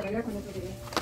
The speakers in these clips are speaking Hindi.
voy a.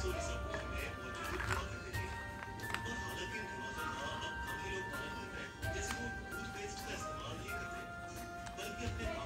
Thank you.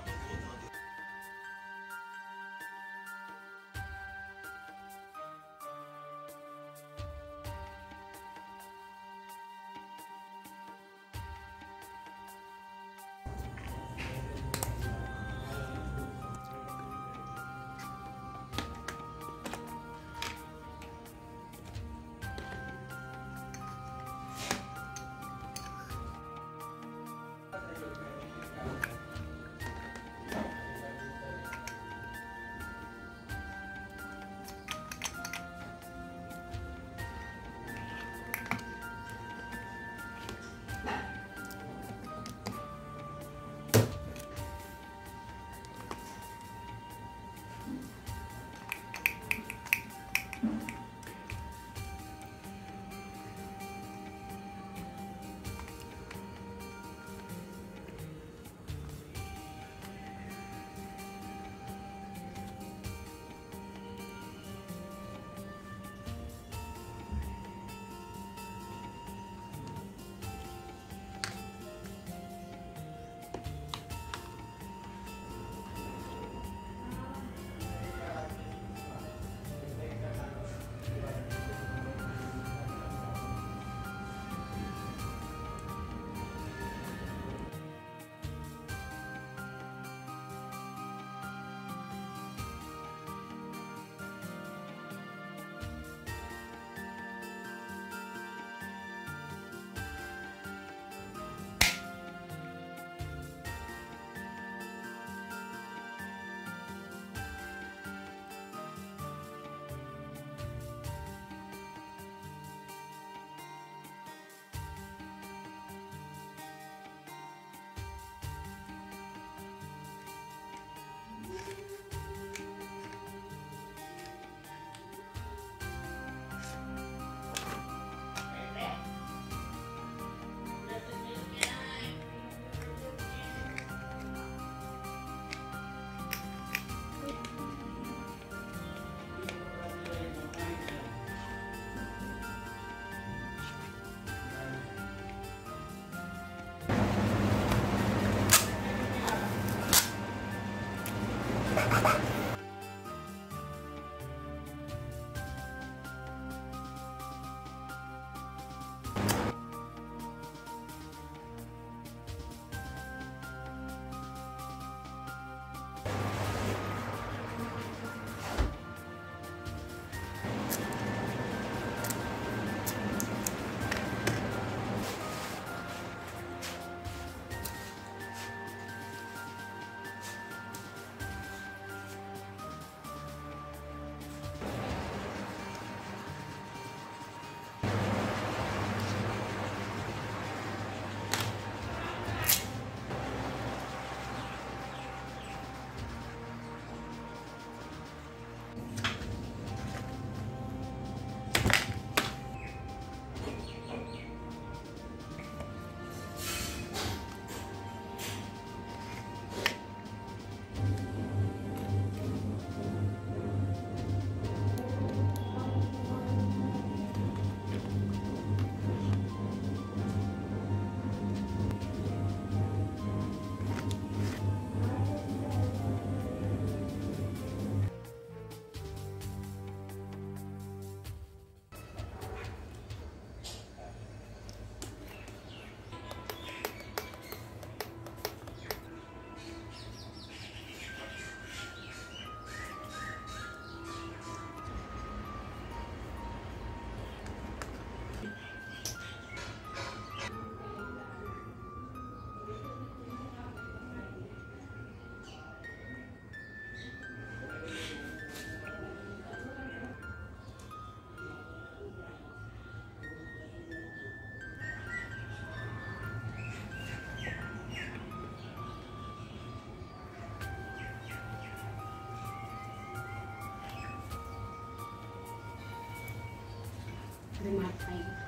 the mud.